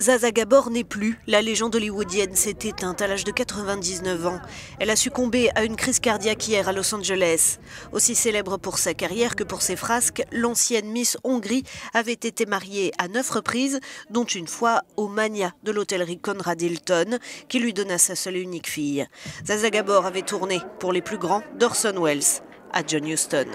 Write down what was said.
Zaza Gabor n'est plus. La légende hollywoodienne s'est éteinte à l'âge de 99 ans. Elle a succombé à une crise cardiaque hier à Los Angeles. Aussi célèbre pour sa carrière que pour ses frasques, l'ancienne Miss Hongrie avait été mariée à neuf reprises, dont une fois au mania de l'hôtellerie Conrad Hilton, qui lui donna sa seule et unique fille. Zaza Gabor avait tourné pour les plus grands d'Orson Welles à John Huston.